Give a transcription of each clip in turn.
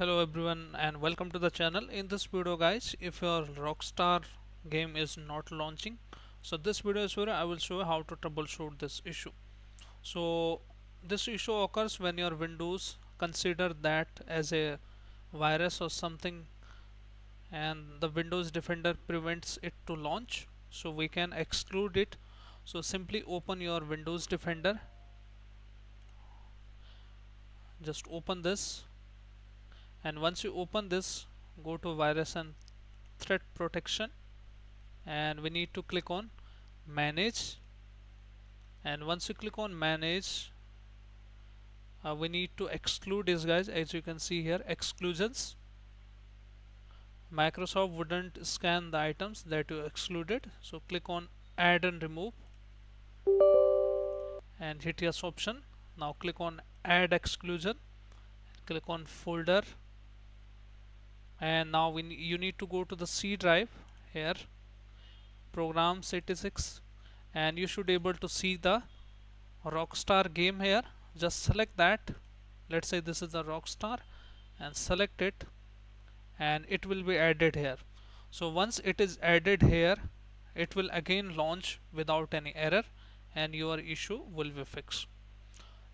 hello everyone and welcome to the channel. In this video guys if your rockstar game is not launching so this video is where i will show how to troubleshoot this issue. So this issue occurs when your windows consider that as a virus or something and the windows defender prevents it to launch so we can exclude it. So simply open your windows defender. Just open this and once you open this go to virus and threat protection. And we need to click on manage. And once you click on manage uh, we need to exclude these guys. As you can see here exclusions. Microsoft wouldn't scan the items that you excluded. So click on add and remove. And hit yes option. Now click on add exclusion. Click on folder and now we you need to go to the C drive here program 86 and you should able to see the rockstar game here. Just select that. Let's say this is the rockstar and select it. And it will be added here. So once it is added here it will again launch without any error and your issue will be fixed.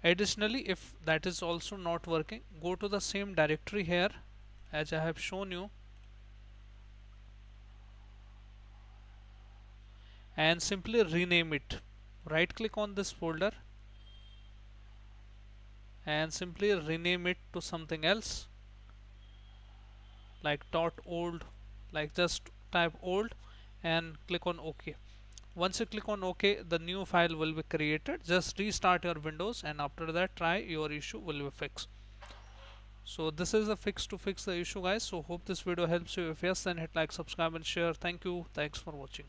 Additionally if that is also not working go to the same directory here as I have shown you and simply rename it. Right click on this folder. And simply rename it to something else. Like dot old. Like just type old and click on OK. Once you click on OK the new file will be created. Just restart your windows and after that try your issue will be fixed so this is the fix to fix the issue guys. So hope this video helps you. If yes then hit like subscribe and share. Thank you. Thanks for watching